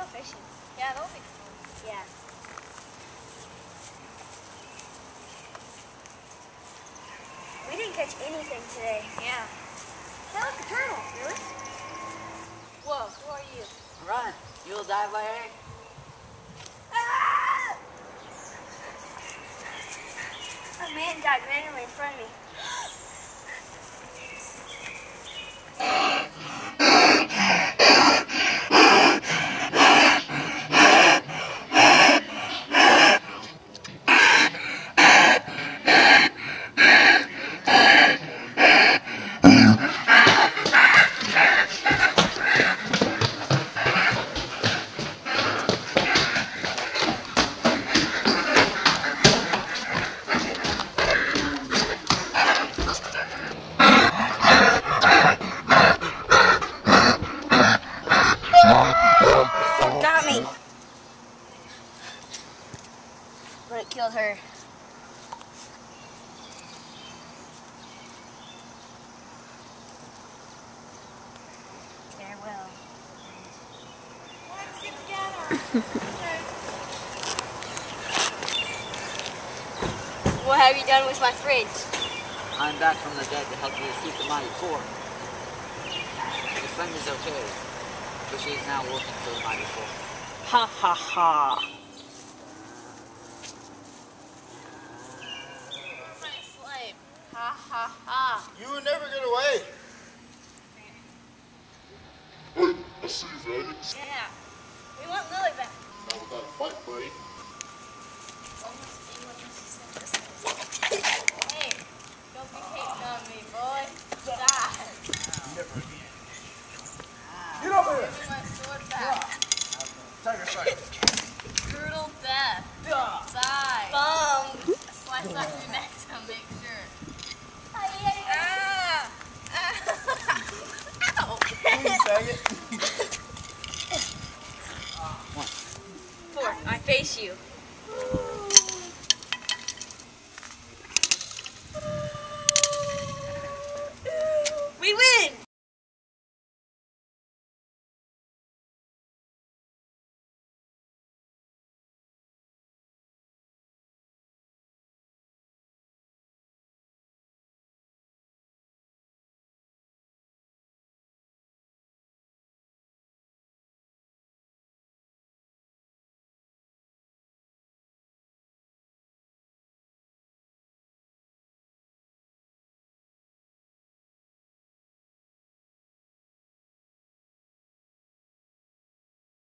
go fishing. Yeah, that'll be cool. Yeah. We didn't catch anything today. Yeah. That was a turtle, really? Whoa, who are you? Run. You'll die, Larry. Ah! A man died randomly in front of me. Got me. But it killed her. Farewell. Once together. What have you done with my fridge? I'm back from the dead to help you defeat the mighty fork. Your friend is okay, but she is now working for the mighty fork. Ha ha ha. My slave. Ha ha ha. You will never get away. Hey, I see you, faggots. Yeah. We want Lily back. Not without a fight, buddy. Hey,